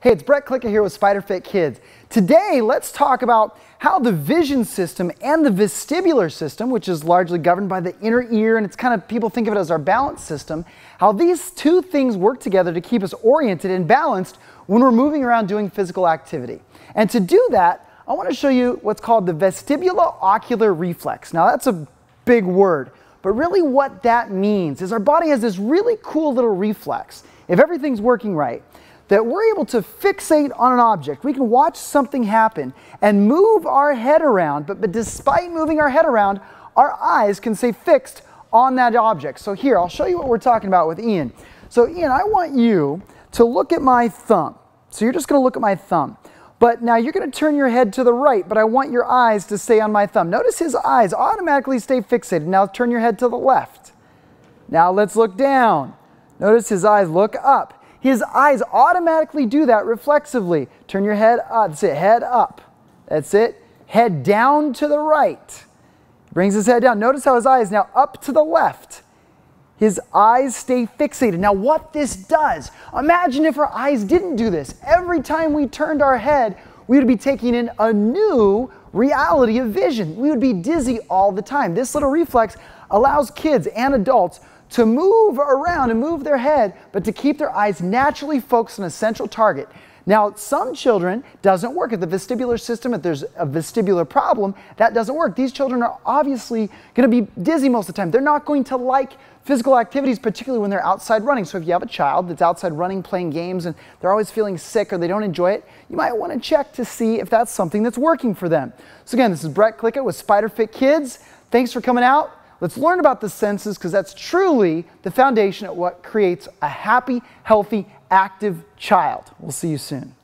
Hey, it's Brett Klicka here with SpiderFit Kids. Today, let's talk about how the vision system and the vestibular system, which is largely governed by the inner ear, and it's kind of, people think of it as our balance system, how these two things work together to keep us oriented and balanced when we're moving around doing physical activity. And to do that, I want to show you what's called the vestibulo-ocular reflex. Now, that's a big word, but really what that means is our body has this really cool little reflex. If everything's working right, that we're able to fixate on an object. We can watch something happen and move our head around, but, but despite moving our head around, our eyes can stay fixed on that object. So here, I'll show you what we're talking about with Ian. So Ian, I want you to look at my thumb. So you're just gonna look at my thumb. But now you're gonna turn your head to the right, but I want your eyes to stay on my thumb. Notice his eyes automatically stay fixated. Now turn your head to the left. Now let's look down. Notice his eyes look up. His eyes automatically do that reflexively. Turn your head up. That's it. Head up. That's it. Head down to the right. Brings his head down. Notice how his eyes now up to the left. His eyes stay fixated. Now, what this does, imagine if our eyes didn't do this. Every time we turned our head, we would be taking in a new reality of vision. We would be dizzy all the time. This little reflex allows kids and adults to move around and move their head, but to keep their eyes naturally focused on a central target. Now, some children doesn't work at the vestibular system. If there's a vestibular problem, that doesn't work. These children are obviously going to be dizzy most of the time. They're not going to like physical activities, particularly when they're outside running. So if you have a child that's outside running, playing games, and they're always feeling sick or they don't enjoy it, you might want to check to see if that's something that's working for them. So again, this is Brett Klicka with SpiderFit Kids. Thanks for coming out. Let's learn about the senses because that's truly the foundation of what creates a happy, healthy, active child. We'll see you soon.